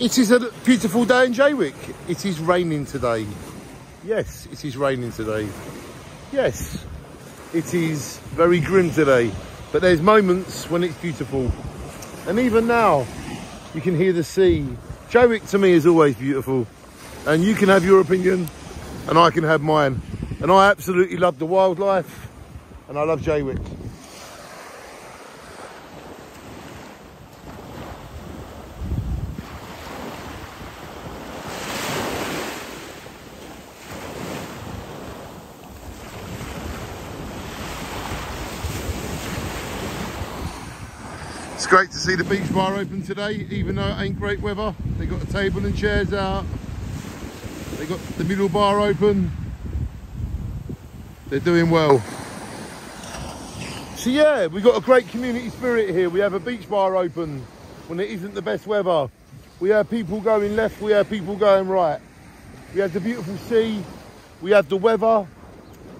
It is a beautiful day in Jaywick. It is raining today. Yes, it is raining today. Yes, it is very grim today. But there's moments when it's beautiful. And even now, you can hear the sea. Jaywick to me is always beautiful. And you can have your opinion and I can have mine. And I absolutely love the wildlife and I love Jaywick. It's great to see the beach bar open today, even though it ain't great weather. They got the table and chairs out. They got the middle bar open. They're doing well. So yeah, we've got a great community spirit here. We have a beach bar open when it isn't the best weather. We have people going left, we have people going right. We have the beautiful sea, we have the weather,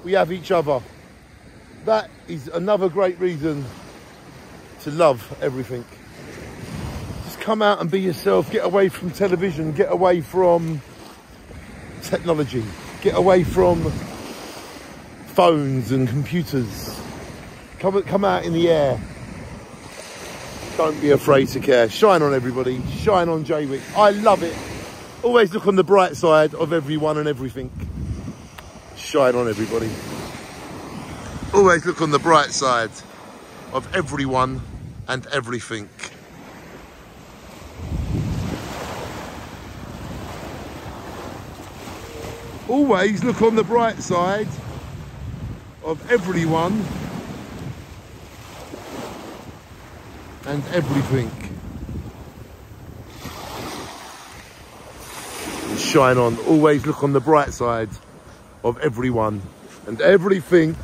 we have each other. That is another great reason to love everything. Just come out and be yourself. Get away from television. Get away from technology. Get away from phones and computers. Come, come out in the air. Don't be afraid to care. Shine on everybody. Shine on Jaywick. I love it. Always look on the bright side of everyone and everything. Shine on everybody. Always look on the bright side of everyone and everything. Always look on the bright side of everyone and everything. shine on. Always look on the bright side of everyone and everything.